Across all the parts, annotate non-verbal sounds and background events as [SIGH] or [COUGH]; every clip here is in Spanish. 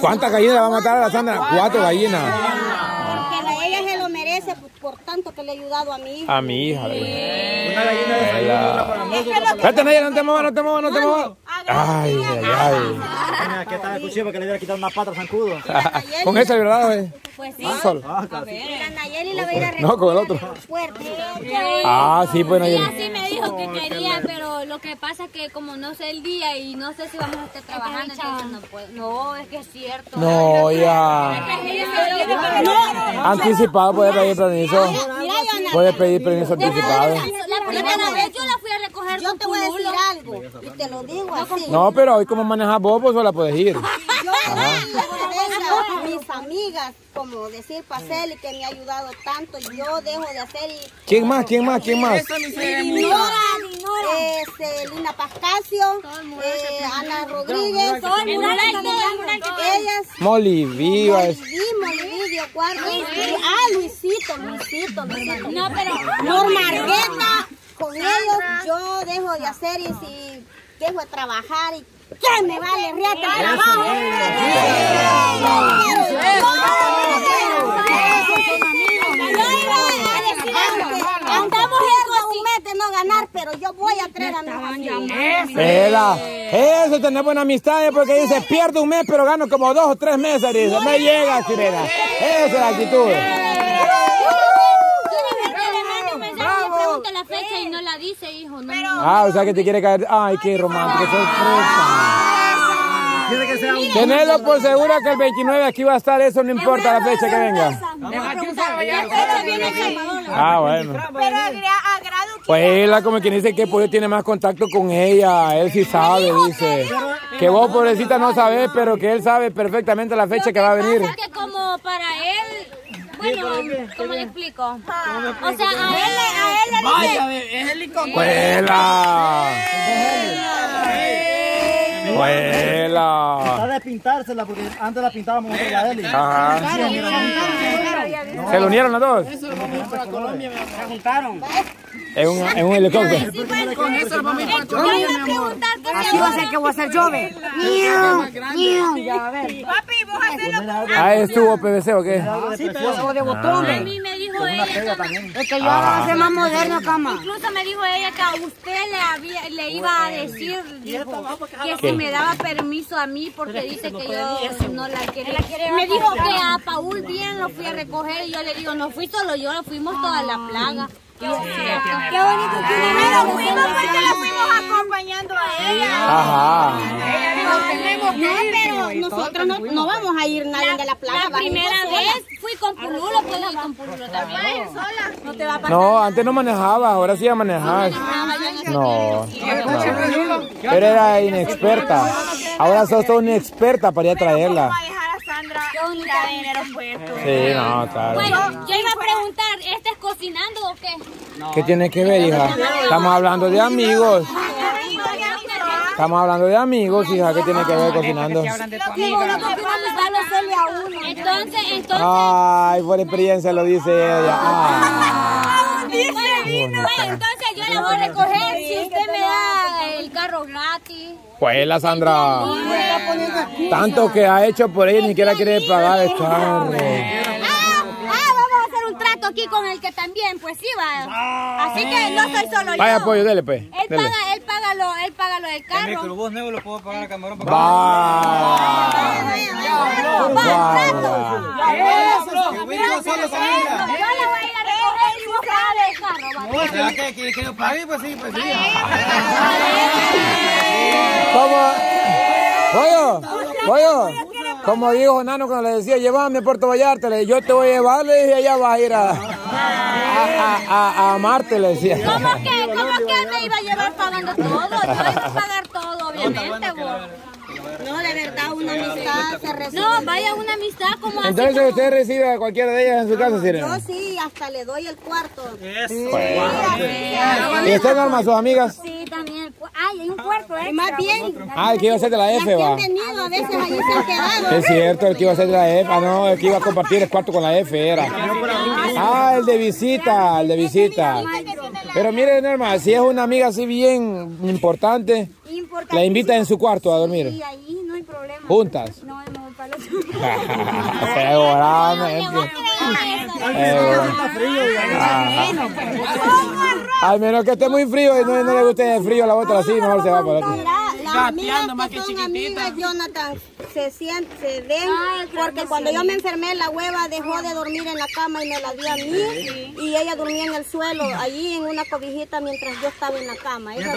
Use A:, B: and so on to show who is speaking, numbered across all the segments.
A: ¿Cuántas gallinas le va a matar a la Sandra? Cuatro gallinas.
B: Porque ella se lo merece por tanto que le he ayudado a mi hija.
A: A mi hija. Una gallina de Espérate, Naya, no te muevas, no te muevas, no te muevas. Ay, ay, ay.
C: Aquí está el cuchillo para que le hubiera quitado una pata al zancudo.
A: Con ese, ¿verdad? Eh?
B: Pues sí.
A: Un solo.
B: La Nayeli la va a ir a
A: No, con el otro.
B: fuerte.
A: Ah, sí, pues Nayeli.
D: Dijo que quería, pero lo que pasa es que como no sé el día y no sé si vamos a estar trabajando, entonces no puedo. No, es que es cierto.
A: No, ya. Anticipado, puede pedir permiso. Puede pedir permiso anticipado.
D: La primera vez yo la fui a recoger
B: Yo te voy a decir algo y te lo digo así.
A: No, pero hoy como manejas vos, pues sola puedes ir.
B: Yo amigas, como decir Paceli, que me ha ayudado tanto, yo dejo de hacer y...
A: ¿Quién más? ¿Quién más? ¿Quién más?
B: Dinora, este, Lina Pascasio, eh, Ana Rodríguez,
D: que
B: ellas...
A: Molly Vivas.
B: Cuarto, ah, Luisito, Luisito, Luisito.
D: No, pero
B: Norma Argueta, con ellos yo dejo de hacer y si dejo de trabajar y ¿qué me vale riata trabajo? Andamos en un mes de no ganar, pero yo voy a traer a mi familia.
A: Vela. Eso, tener buena amistad, eh, porque dice, pierdo un mes, pero gano como dos o tres meses, dice. Me llega, sirena. Esa es la actitud.
D: la fecha y no la dice, hijo. No,
A: Ah, o sea que te quiere caer. Ay, qué romántico, sorpresa. Tenedlo por segura que el 29 aquí va a estar, eso no importa la fecha que venga. Ah, bueno.
B: Pero agrado
A: Pues él, como quien dice que pues tiene más contacto con ella, él sí sabe, dice. Que vos, pobrecita, no sabés, pero que él sabe perfectamente la fecha que va a venir.
D: Que como para él, bueno, ¿cómo le explico? O sea, a él, a él le dice,
A: ¡Vuela! ¡Vuela!
C: Está de pintársela porque antes la pintábamos nosotros a Eli.
A: Ajá. ¿Se lo unieron las dos? En un, en un helicóptero.
D: yo iba a preguntar que
E: Así va a ser que voy a hacer yo, ve. Ya, a ver.
A: Ah, estuvo PVC o qué?
C: Sí,
E: Eso de
D: a
E: botón, ve.
D: Dijo ella
E: Es que yo ahora voy a ser más moderno, cama.
D: Incluso me dijo ella que a usted le, había, le iba a decir dijo, que si me daba permiso a mí porque dice que yo no la quería. Me dijo que a Paul bien lo fui a recoger y yo le digo, no fui solo yo, fuimos toda la plaga. Qué bonito que
B: Pero fuimos porque la fuimos acompañando a ella.
A: Ajá.
B: No, pero nosotros no, no vamos a ir nadie de la plaza.
D: La primera vez fui con Pululo, con también. No te va a pasar.
A: No, antes no manejaba, ahora sí ya manejas. No. Pero era inexperta. Ahora sos toda una experta para ir a traerla. Sí, no, claro.
D: Bueno, yo iba a preguntar, ¿este es cocinando o qué?
A: ¿Qué tiene que ver, hija? Estamos hablando de amigos. Estamos hablando de amigos, hija. ¿Qué tiene que ver cocinando?
D: Entonces, entonces,
A: Ay, por experiencia lo dice ella. Ay.
D: bueno, entonces yo la voy a recoger si usted me da el carro gratis.
A: Pues la Sandra. Tanto que ha hecho por ella ni siquiera quiere pagar el carro.
D: Ah, ah, vamos a hacer un trato aquí con el que también, pues sí va. Así que no soy solo
A: Vaya
D: yo.
A: pollo, dele pues.
D: Él
A: Dele.
D: paga, él paga lo, él paga lo del carro.
F: microbús nuevo lo puedo pagar a Camarón.
D: Va.
F: ¿Será que quiere que lo pague? Pues sí, pues sí.
A: ¿Cómo? Pollo, pollo. Como dijo Nano cuando le decía, llévame a Puerto Vallarta, le dije, yo te voy a llevar, le dije, allá vas a ir a, a, a, a, a amarte, le decía.
D: ¿Cómo que, cómo que me iba a llevar pagando todo? Yo iba a pagar todo, obviamente, vos.
B: No, de verdad, una amistad se recibe.
D: No, vaya una amistad como así.
A: Entonces usted recibe a cualquiera de ellas en su casa,
B: Yo
A: Sirena.
B: sí, hasta le doy el cuarto.
A: ¿Y usted, Norma, sus amigas?
D: Sí, también. Ay, hay un cuarto, ¿eh?
B: Y más bien,
A: Ah, el que iba a ser de la F, va.
B: han venido a veces allí se han quedado.
A: Es cierto, el que iba a ser de la F. Ah, no, el que iba a compartir el cuarto con la F era. Ah, el de visita, el de visita. Pero mire, Norma, si es una amiga así bien importante, la invita en su cuarto a dormir.
B: Y ahí no hay problema.
A: Juntas.
B: No, no,
D: para los. [LAUGHS]
A: Al menos que esté muy frío y no, no le guste el frío, la bota así, mejor se va para aquí.
B: Mira, las amigas que amigas, Jonathan, se sienten, se ven, porque cuando yo me enfermé, la hueva dejó de dormir en la cama y me la dio a mí, y ella dormía en el suelo, allí en una cobijita mientras yo estaba en la cama. Es
D: Que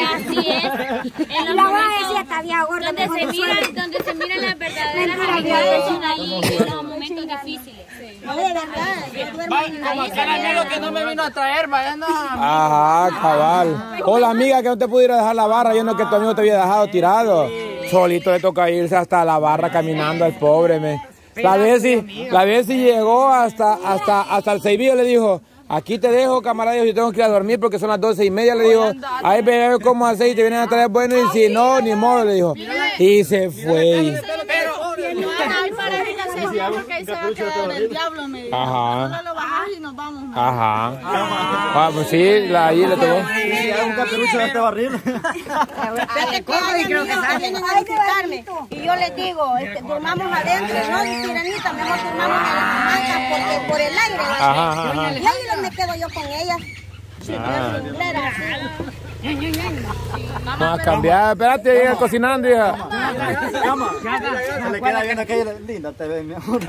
D: así es. [LAUGHS] En
E: La voy a decir día gorda.
D: donde se miran, donde se miran las verdaderas amistades son ahí en los momentos difíciles.
B: No, de verdad, yo duermo en la
F: Aquel amigo que no me vino a traer, vaya, no.
A: Ajá, cabal. O la amiga que no te pudiera dejar la barra, yo no que tu amigo te había dejado tirado. Solito le toca irse hasta la barra caminando al pobre, me. La vez si, la vez si llegó hasta, hasta, hasta el Seibillo le dijo, aquí te dejo, camarada, yo tengo que ir a dormir porque son las doce y media, le dijo, ahí ve cómo hacer y te vienen a traer bueno y si no, ni modo, le dijo. Y se fue. Ajá. Ajá. Ah, pues sí, la, ahí le tocó.
C: Si hay un caperucho de este barril.
B: Fíjate que hay amigos que vienen a visitarme y yo les digo, este, durmamos adentro, no de sirenita, mejor durmamos en las hamacas porque por el aire.
A: Ajá, ajá.
B: Y ahí me quedo yo con ellas. Chiflera, así.
A: Vamos a cambiar. Espérate, llega cocinando, hija.
C: Cama. Se le queda bien aquella. Linda te ves, mi amor.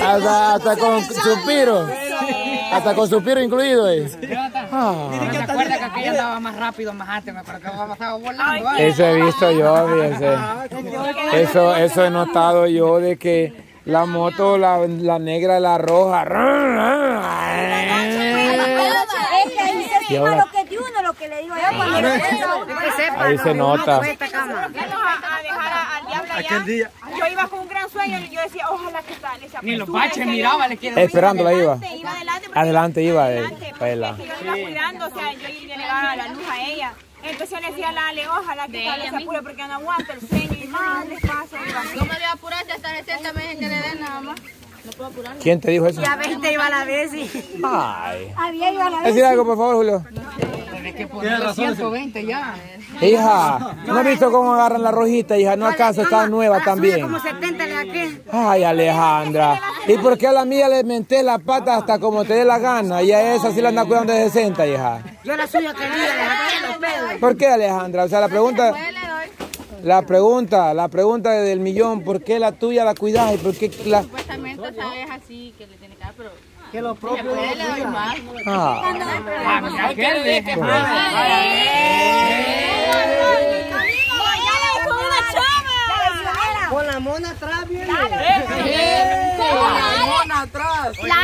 A: Hasta, hasta con suspiro. Hasta con suspiro incluido. Eh. Ah,
F: ¿Se acuerda que aquella andaba más rápido, más antes? Me acuerdo que estaba volando. ¿eh?
A: eso he visto yo, fíjense. Eso, eso he notado yo de que la moto, la, la negra, la roja.
E: Es que ahí se
A: Y
E: lo que de uno, lo que le digo cuando
A: Ahí se nota.
G: a a-.
C: Aquel día.
G: Yo iba con un gran sueño y yo decía, ojalá que tal.
F: Ni los baches miraba, le
A: Esperándola iba.
G: adelante, iba adelante.
A: iba
G: adelante, que yo la iba cuidando, o sea, yo le daba la luz a ella. Entonces yo le decía a la Ale, ojalá que tal se apure porque no aguanta el sueño y les pasa.
D: No me dio apurarse hasta 60 meses que le den nada más.
A: ¿Quién te dijo eso?
E: A 20 iba a la vez y
A: Ay.
E: había ido a la vez.
A: Decir algo, por favor, Julio.
C: Tiene razón.
F: 120 ya.
A: Hija, ¿no has visto cómo agarran la rojita, hija? ¿No acaso está nueva también?
E: Como 70 le.
A: Ay, Alejandra. ¿Y por qué a la mía le menté la pata hasta como te dé la gana? Y a esa sí la anda cuidando de 60, hija.
E: Yo la suya quería, le saqué los pedos.
A: ¿Por qué, Alejandra? O sea, la pregunta... La pregunta, la pregunta del millón, ¿por qué la tuya la cuidas y por qué la...
D: Es así que le tiene que dar, pero...
C: Que los propios.
A: Ah,
F: Ah, mira, ¿qué le dije?
C: Con la mona atrás, bien.
D: La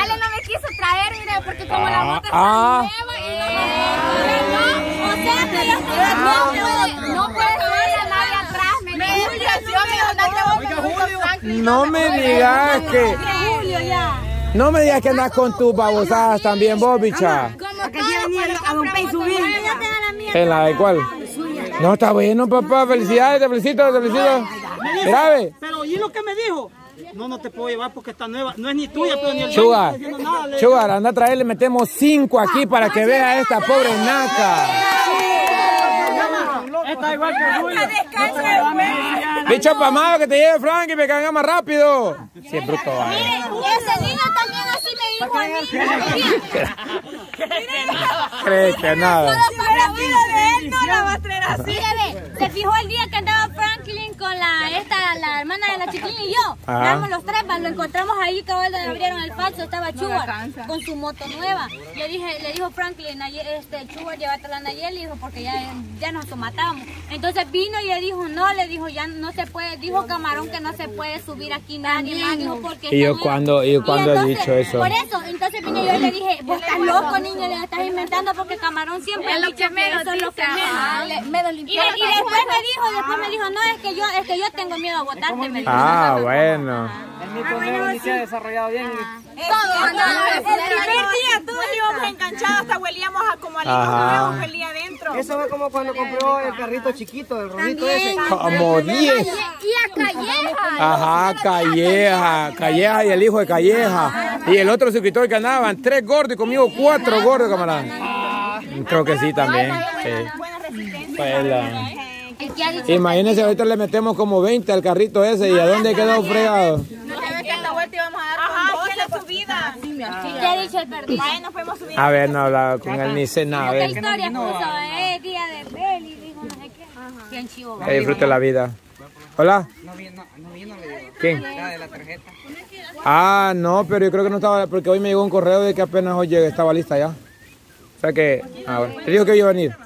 D: Ale no me quiso traer, mira, porque como la moto está
A: Ah.
D: nueva y... O sea que yo no puedo, no a nadie atrás, me
A: no me digas que... No me digas que andas con tus babosadas también, vos, bicha.
D: Como
E: Que a.
A: ¿En la de cuál? No, está bueno, papá. Felicidades, te felicito, te felicito. Grave.
H: Pero ¿y lo que me dijo? No, no te puedo llevar porque está nueva. No es ni tuya, pero ni el. Le-
A: Sugar, anda a traer, le metemos cinco aquí para que vea a esta pobre naca.
H: Está igual que el.
A: Bicho pamado, que te lleve Frank y me caiga más rápido. Sí, es bruto, vale.
D: Ese niño también así me dijo a mí.
A: Cree que nada.
D: Mírame, se fijó el día que andaba Franklin con la esta la hermana de la chiquilina y yo.
A: Ajá.
D: Estábamos los tres, lo encontramos ahí, cabal, donde abrieron el falso, estaba Chugar con su moto nueva. Le dije, le dijo Franklin, "Naye- este Chugar, llévatela a Nayeli, dijo, porque ya, ya nos matábamos. Entonces vino y le dijo, no, le dijo, ya no se puede, dijo Camarón que no se puede subir aquí nadie más, dijo, porque
A: ¿Y yo
D: está nueva".
A: cuándo- y yo cuándo he
D: entonces,
A: dicho eso?
D: Por eso, entonces vine yo y le dije, vos estás loco, niño, le estás inventando porque Camarón siempre ha dicho que eso es lo que de- y después me dijo, después me dijo, no, es que yo, es que yo tengo miedo a votarte, me dijo.
A: Ah, bueno.
F: El mito nuevo ni se ha desarrollado bien.
D: Todo,
G: El primer día todos íbamos enganchados, hasta huelíamos a como al
A: Ajá.
G: hijo huelía adentro.
H: Eso fue como cuando compró el carrito chiquito, el rojito ese.
A: Como 10.
D: Y a Calleja.
A: Ajá, Calleja, Calleja y el hijo de Calleja. Y el otro suscriptor que andaban, tres gordos y conmigo cuatro gordos, camarada. Creo que sí también.
G: Buena resistencia.
A: Pues. Imagínense, ahorita le metemos como 20 al carrito ese y a dónde quedó fregado.
G: No sabes que esta vuelta íbamos a dar con 12 la subida.
D: ¿Y qué ha dicho el perdido?
G: Fuimos subiendo.
A: A ver, no hablaba con él ni sé nada.
D: ¿Qué historia puso? Eh, día de Beli, dijo no sé qué.
A: Que disfrute la vida. Hola,
F: No vino, no digo.
A: ¿quién?
F: La de la tarjeta.
A: Ah, no, pero yo creo que no estaba, porque hoy me llegó un correo de que apenas hoy llegué, estaba lista ya. O sea que, ah, bueno. te dijo que iba a venir,
F: Ajá,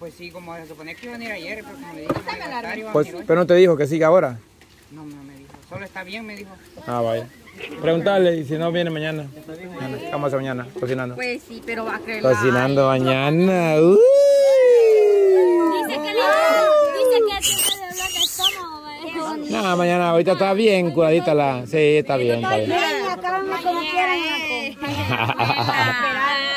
F: pues sí, como se suponía que iba a venir ayer, pero como le dije, no iba a estar, iba a
A: pues,
F: venir hoy.
A: pero no te dijo que siga ahora.
F: No, no me dijo. Solo está bien, me dijo.
A: Ah, vaya. Preguntarle y si no viene mañana. Mañana, ¿qué Vamos a hacer mañana, cocinando.
G: Pues sí, pero va a creer.
A: Cocinando mañana. Uy.
D: Dice que le dice que le hablar de estómago. ¿vale?
A: No, mañana, ahorita está bien curadita la. Sí, está bien, está bien.
B: Acábame como quieran, [LAUGHS] [LAUGHS]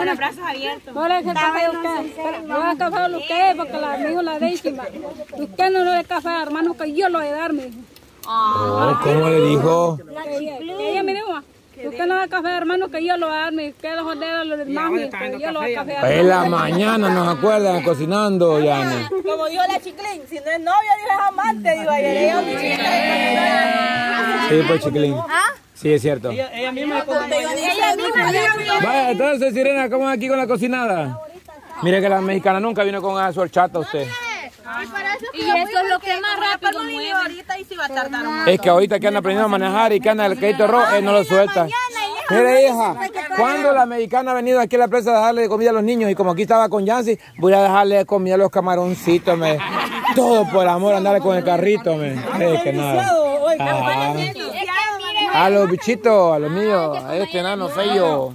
G: Con los brazos abiertos.
I: No le café a usted. No le café a usted porque la dijo la décima. Usted no le café a hermano que yo lo voy a dar, me dijo.
A: Oh, ¿Cómo le dijo?
I: Que ella me dijo, usted no da café a hermano que yo lo voy a dar, dijo. Que los joderos los dijo, que yo lo voy a café
A: En la mañana nos acuerdan cocinando, Yani.
G: Como dijo la chiclín, si no es novia, dijo es amante, digo ayer.
A: Sí, pues chiquilín. Sí, es cierto.
H: Ella, ella misma.
A: Vaya, entonces, Sirena, ¿cómo es aquí con la cocinada? Mire que la mexicana nunca vino con su horchata usted.
D: Y eso es lo que más rápido mueve.
G: ahorita y si va a tardar más.
A: Es que ahorita que anda aprendiendo a manejar y que anda el crédito rojo, él no lo suelta. Mire, hija, cuando la mexicana ha venido aquí a la presa a darle comida a los niños y como aquí estaba con Yancy, voy a dejarle comida a los camaroncitos, me. Todo por amor, andarle con el carrito, me. Es que nada. A los bichitos, a los míos, a este nano feo.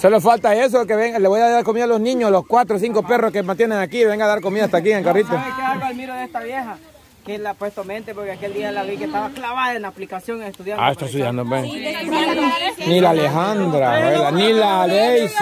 A: Solo falta eso, que venga, le voy a dar comida a los niños, los cuatro o cinco perros que mantienen aquí, venga a dar comida hasta aquí en el carrito.
F: ¿Sabe qué algo admiro de esta vieja? Que la ha puesto mente porque aquel día la vi que estaba clavada en la aplicación estudiando.
A: Ah, está estudiando, ven. Ni la Alejandra, ni la Daisy.